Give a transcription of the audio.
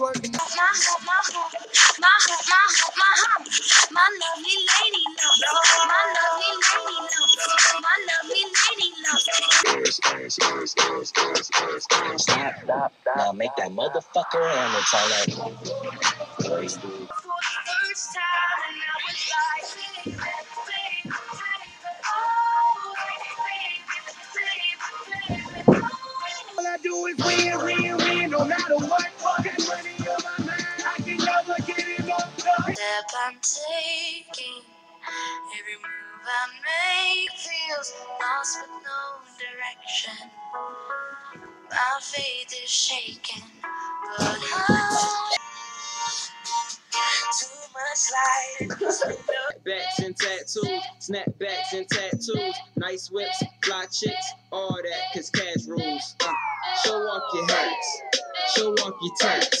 my my my my lovely lady my lovely lady. Stop, stop, stop. Now make that motherfucker and I was like, baby, baby, baby, baby, baby, baby, oh. All I do is win, win, win, no matter what. Step I'm taking, every move I make feels lost with no direction. My faith is shaken, but I too much light. Backs and tattoos, snapbacks and tattoos, nice whips, fly chicks, all that, cause cash rules. Uh, show off your hats, show off your tats.